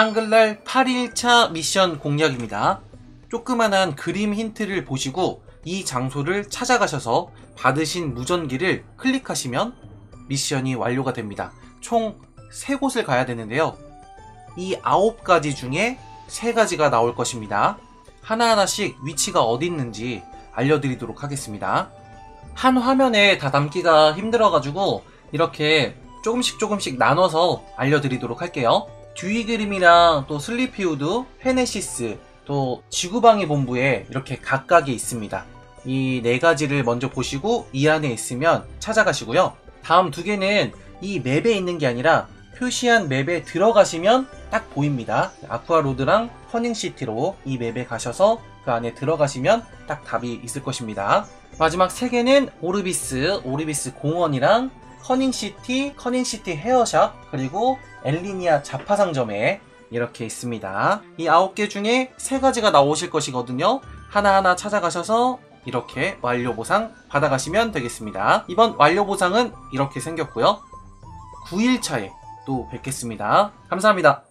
한글날 8일차 미션 공략입니다. 조그만한 그림 힌트를 보시고 이 장소를 찾아가셔서 받으신 무전기를 클릭하시면 미션이 완료가 됩니다. 총 3곳을 가야 되는데요. 이 9가지 중에 3가지가 나올 것입니다. 하나하나씩 위치가 어디 있는지 알려드리도록 하겠습니다. 한 화면에 다 담기가 힘들어가지고 이렇게 조금씩 조금씩 나눠서 알려드리도록 할게요. 듀이 그림이랑 또 슬리피우드, 페네시스, 또 지구방위 본부에 이렇게 각각이 있습니다. 이 네 가지를 먼저 보시고 이 안에 있으면 찾아가시고요. 다음 두 개는 이 맵에 있는 게 아니라 표시한 맵에 들어가시면 딱 보입니다. 아쿠아로드랑 커닝시티로 이 맵에 가셔서 그 안에 들어가시면 딱 답이 있을 것입니다. 마지막 세 개는 오르비스, 오르비스 공원이랑 커닝시티, 커닝시티 헤어샵, 그리고 엘리니아 자파상점에 이렇게 있습니다. 이 아홉 개 중에 세 가지가 나오실 것이거든요. 하나하나 찾아가셔서 이렇게 완료 보상 받아가시면 되겠습니다. 이번 완료 보상은 이렇게 생겼고요. 9일차에 또 뵙겠습니다. 감사합니다.